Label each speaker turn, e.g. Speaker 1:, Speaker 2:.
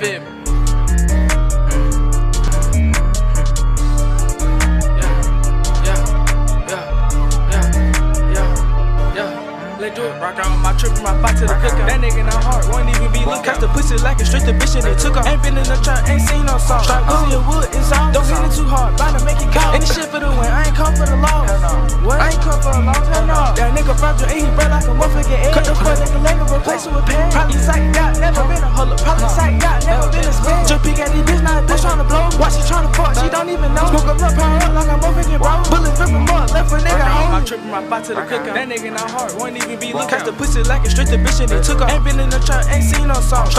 Speaker 1: feel me? Let's do it. Rock out my trip my spot to the cookout. That nigga not hard, won't even be looking. Catch the pussy like a straight to bitch and they took off. Ain't been in the trap, ain't seen no song. Strap pussy or wood, it's all. Don't hit it too hard, bound to make it count. Any shit for the win, I ain't come for the loss. What? I ain't come for a loss, hell no. That nigga fragile, and he bread like a motherfucking egg. Cut the fuck nigga leg and replace it with pen. Probably sight even know. Smoke up, power up like a motherfucking bro. Bullet dripping mud, left a nigga home. I'm tripping my spot to the cookout. That nigga not hard, won't even be looking. Catch the pussy like a straight to bitch and they took off. Ain't been in the trap, ain't seen no song.